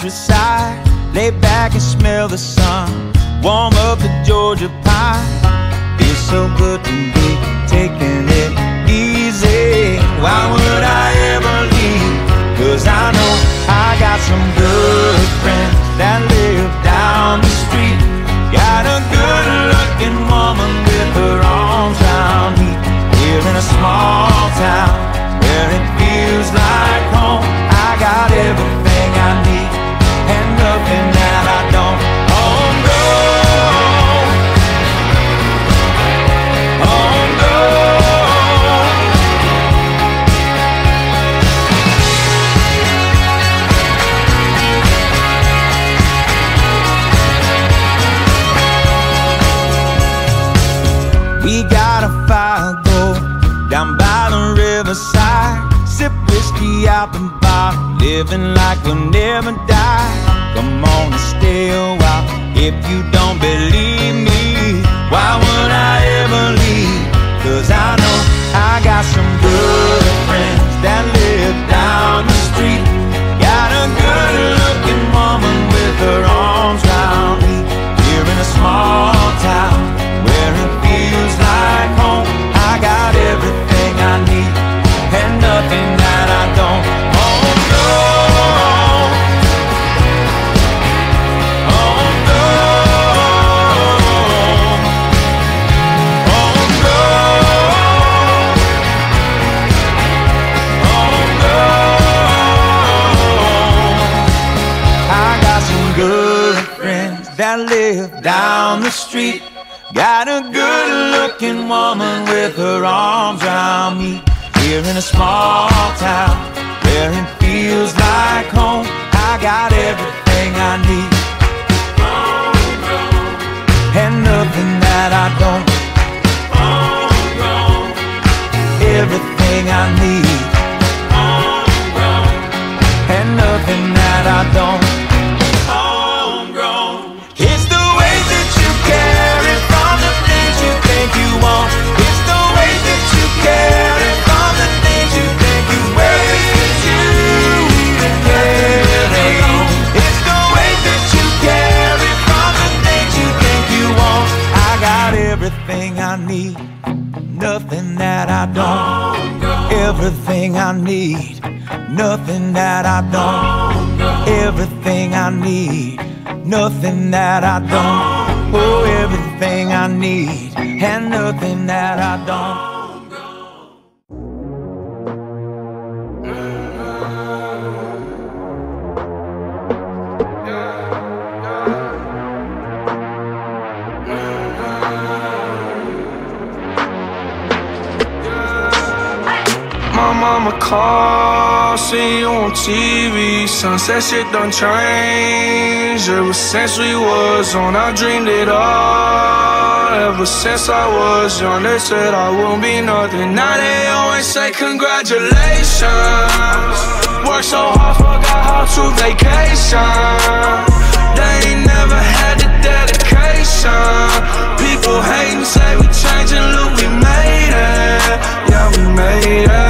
countryside Lay back and smell the sun. Warm up the Georgia pie. Feels so good to be taking it easy. Why would I ever leave? Cause I know I got some good friends That live down the street. Got a good looking woman with her arms around me. Here in a small town. We got a fire go down by the riverside. Sip whiskey out the bottle, living like we'll never die. Come on and stay a while if you don't believe me. Why would I ever leave? Cause I know I got some good friends that live down the street. Got a good looking woman with her arms that live down the street. Got a good looking woman with her arms around me. Here in a small town where it feels like home. I got everything I need. And nothing that I don't. Everything I need. And nothing that I don't. Everything I need, nothing that I don't. Everything I need, nothing that I don't. Everything I need, nothing that I don't. Oh, everything I need, and nothing that I don't. Called, see you on TV. Sunset shit done changed. Ever since we was on, I dreamed it all. Ever since I was young, they said I won't be nothing. Now they always say congratulations. Worked so hard, forgot how to vacation. They ain't never had the dedication. People hating, say we changing, look, we made it. Yeah, we made it.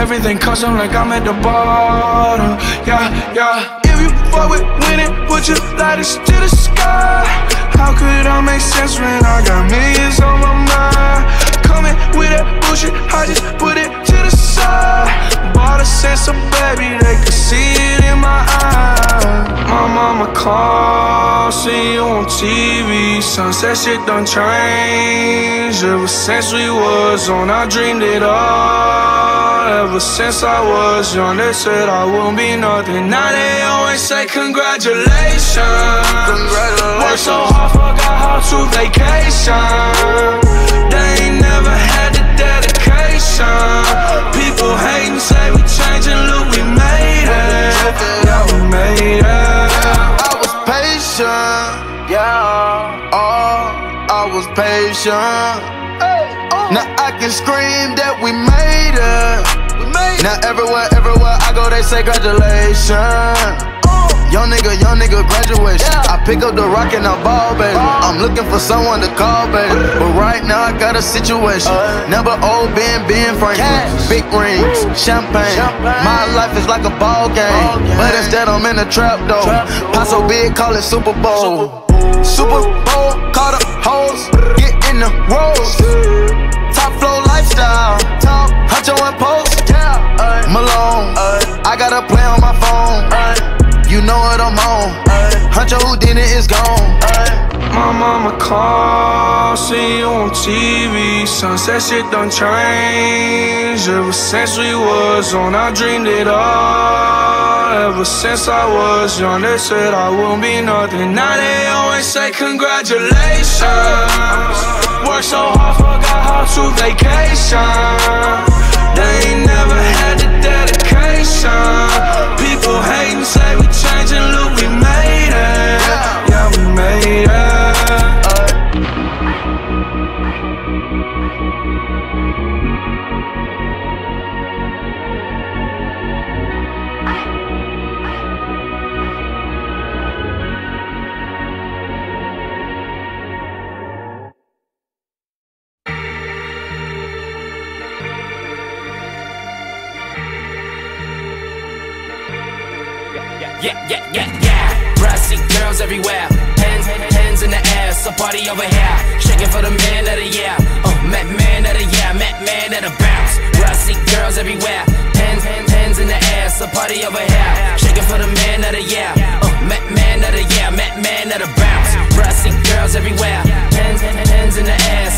Everything custom like I'm at the bottom, yeah, yeah. If you fuck with winning, put your lighters to the sky. How could I make sense when I got millions on my mind? Sunset shit done changed. Ever since we was on, I dreamed it all. Ever since I was young, they said I won't be nothing. Now they always say congratulations. Congratulations. Worked so hard, forgot how to vacation. Now everywhere, everywhere I go, they say congratulations. Young nigga, young nigga, graduation. I pick up the rock and I ball, baby. Uh-huh. I'm looking for someone to call, baby. But right now I got a situation. Uh-huh. Never old Ben, Ben Franklin. Big rings, champagne. My life is like a ball game. But instead I'm in a trap though. Paso big, call it Super Bowl. Super Bowl, call the hoes, get in the rolls. Top flow lifestyle, top huncho and post. I got a play on my phone. You know what I'm on. Huncho Houdini is gone. My mama called, see you on TV. Sunset shit done changed. Ever since we was on, I dreamed it all. Ever since I was young, they said I won't be nothing. Now they always say congratulations. Worked so hard, forgot how to vacation. They ain't never Everywhere. Hands, hands, in the air. So party over here. Shaking for the man of the year. Uh, Met man of the year. Met man of the bounce. Brassy girls everywhere. Hands, hands, hands in the air. So party over here. Shaking for the man of the year. Uh, Met man of the year. Met man of the bounce. Brassy girls everywhere. Hands, hands, hands in the air.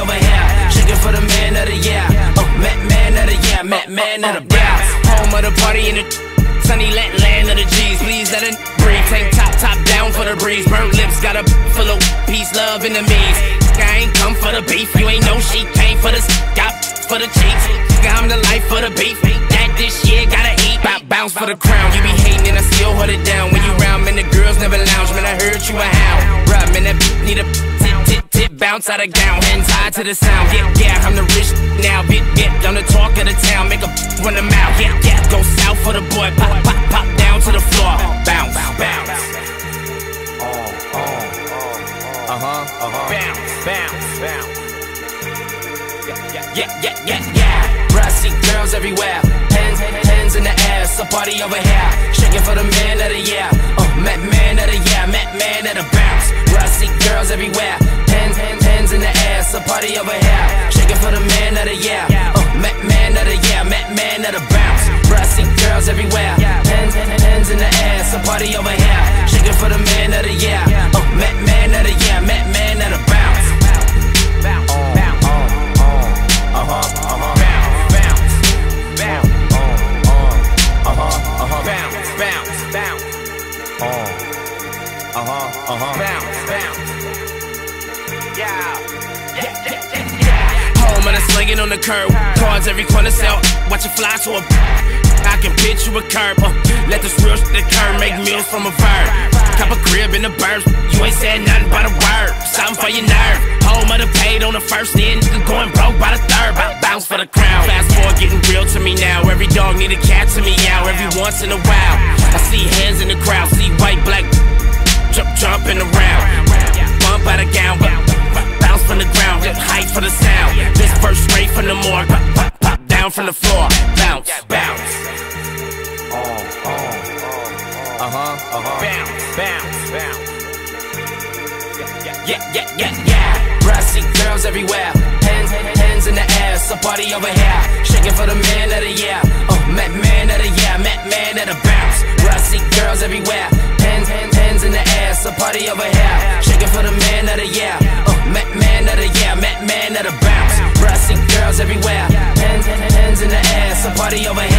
Over here. Shaking for the man of the year. Uh, Met man of the year. Met man of the bounce. Home of the party in the Sunny let land of the G's, please let it breathe. Tank top, top down for the breeze. Burnt lips, got a full of peace, love, enemies. I ain't come for the beef, you ain't know she came for the got for the cheeks. I'm the life for the beef. That this year gotta eat. Bout bounce for the crown. You be hating and I still hold it down. When you round, man, the girls never lounge. Man, I heard you a hound. Bruh, man, that need a tit, tit, tit, bounce out of gown. Hands tied to the sound. Yeah, yeah, I'm the rich now. Bit, bit, I'm the talk of the town. Make a run them out. Yeah, yeah, go south for the boy. Pop, pop, pop down to the floor. Bounce, bounce. Uh huh, uh huh. Bounce, bounce, bounce. Yeah, yeah, yeah, yeah. Brassy girls everywhere. Hands, hands, hands in the air. So party over here. Shaking for the man of the year. Uh, met man of the year. Met man of the bounce. Brassy girls everywhere. Hands, hands, hands in the air. So party over here. Shaking for the man of the year. Uh, met man of the year. Met man of the bounce. Girls everywhere. Hands, hands, in the air. So party over here. Shaking for the man of the year. Uh, man of the year. Met man of the bounce. Bounce, bounce, uh huh, uh huh. Bounce, bounce, bounce. Bounce, bounce, bounce. Bounce, bounce. Yeah, yeah, yeah, yeah. Home and a slinging on the curb. Cards every corner sell. Watch it fly to a. a curb. Uh, let the real shit occur. Make meals from a bird. Cop a crib in the burbs. You ain't said nothing but a word. Something for your nerve. Home of the paid on the first end. Nigga going broke by the third. Bout bounce for the crown. Fast forward getting real to me now. Every dog need a cat to me out. Every once in a while. I see hands in the crowd. See white, black. Jump, jumping around. Bump out of gown. Bounce from the ground. Just hype for the sound. This verse straight from the morgue. Pop, pop, pop down from the floor. Bounce, bounce. Uh huh, uh huh. Bounce, bounce, bounce. Yeah, yeah, yeah, yeah. Brassy girls everywhere. Hands, hands, in the air. So party over here. Shaking for the man of the year. Uh, met man of the year. Met man of the bounce. Brassy girls everywhere. Hands, hands, hands in the air. So party over here. Shaking for the man of the year. Uh, met man of the year. Met man of the bounce. Brassy girls everywhere. Hands, hands in the air. So party over here.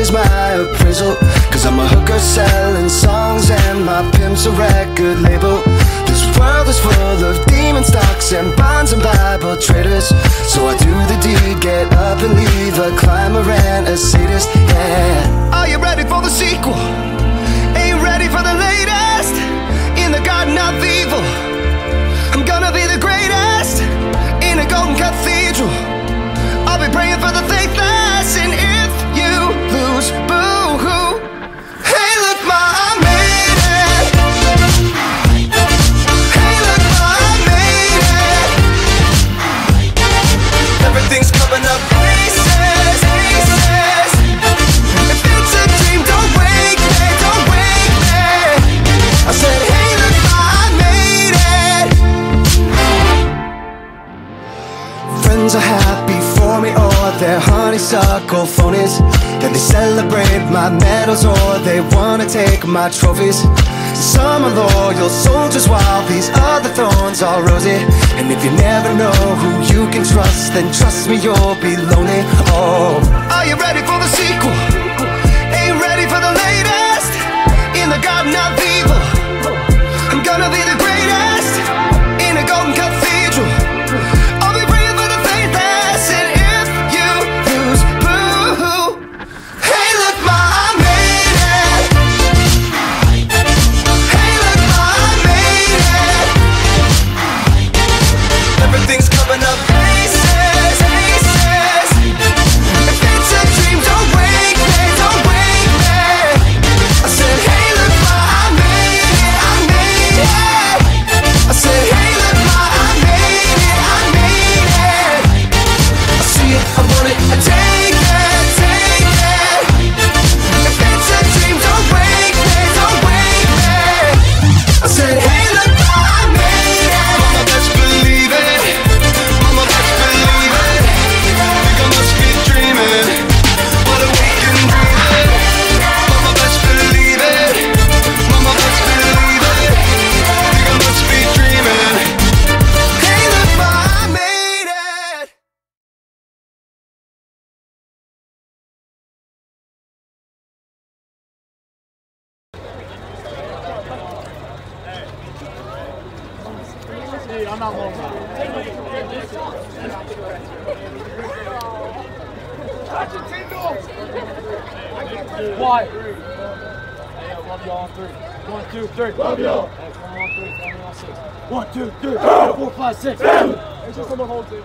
Is my appraisal. Cause I'm a hooker selling songs and my pimp's a record label. This world is full of demon stocks and bonds and Bible traders. So I do the deed, get up and leave a climber and a sadist. Yeah. Are you ready for the sequel? Ain't ready for the they're Then they celebrate my medals or they wanna take my trophies. Some are loyal soldiers while these other thorns are rosy. And if you never know who you can trust Then trust me you'll be lonely. Oh, are you ready for the sequel? Ain't ready for the latest. In the garden of evil I'm gonna be the up Quiet. Hey, I love y'all on three. One, two, three. Love y'all. One, one, three. Family on six. One, two, three. Four, five, six. Hey, just someone hold it.